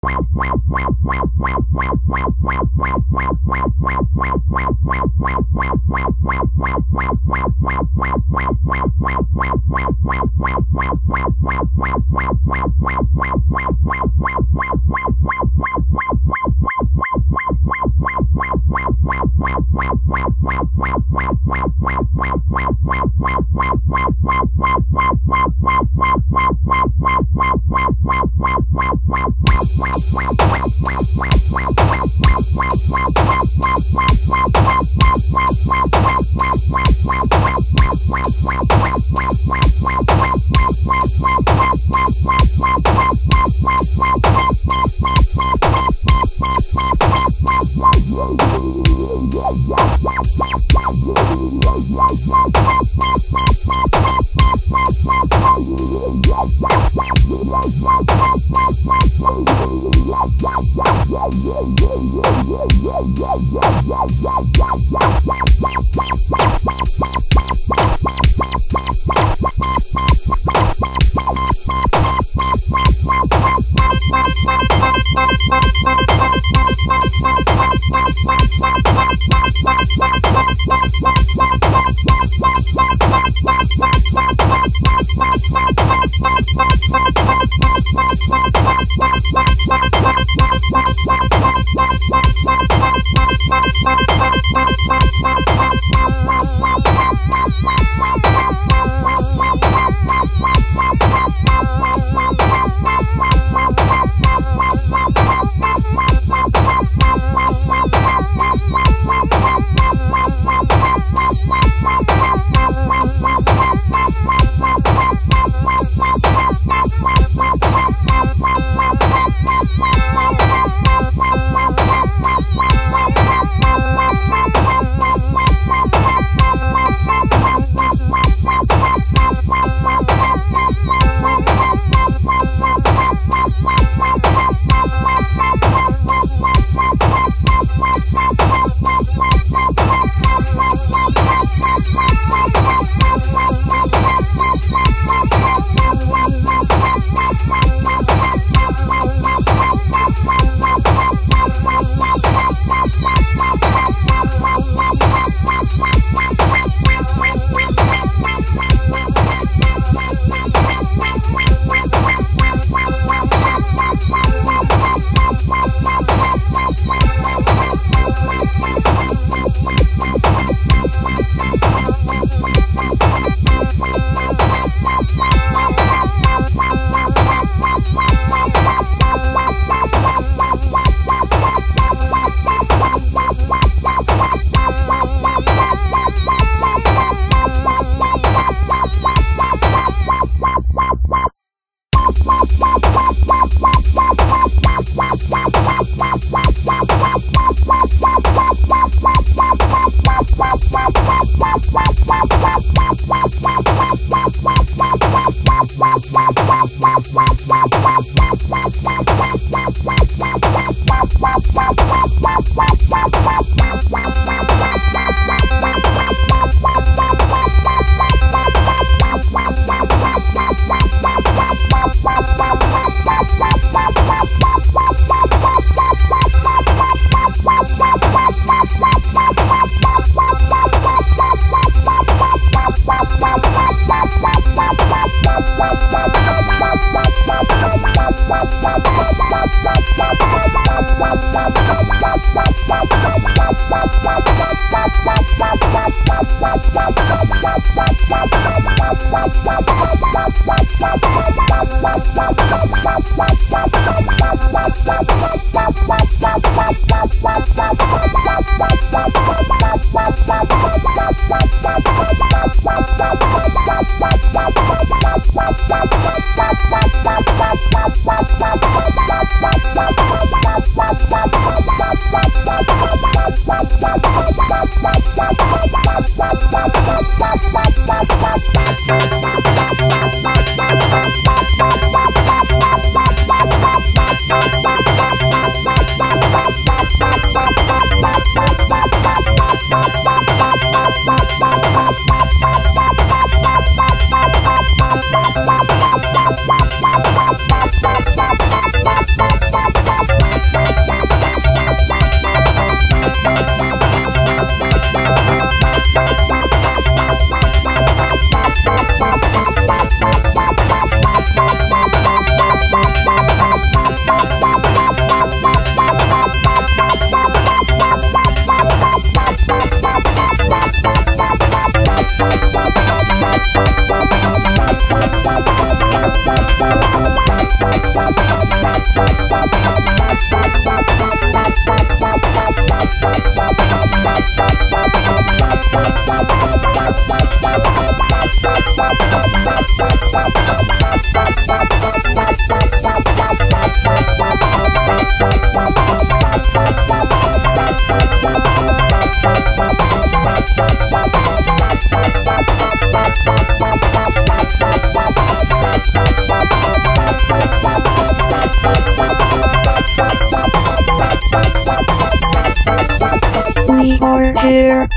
Wow, wow, wow. Wow, wow, wow. Bye. Wow. Bye. Bye. Bye. We are here.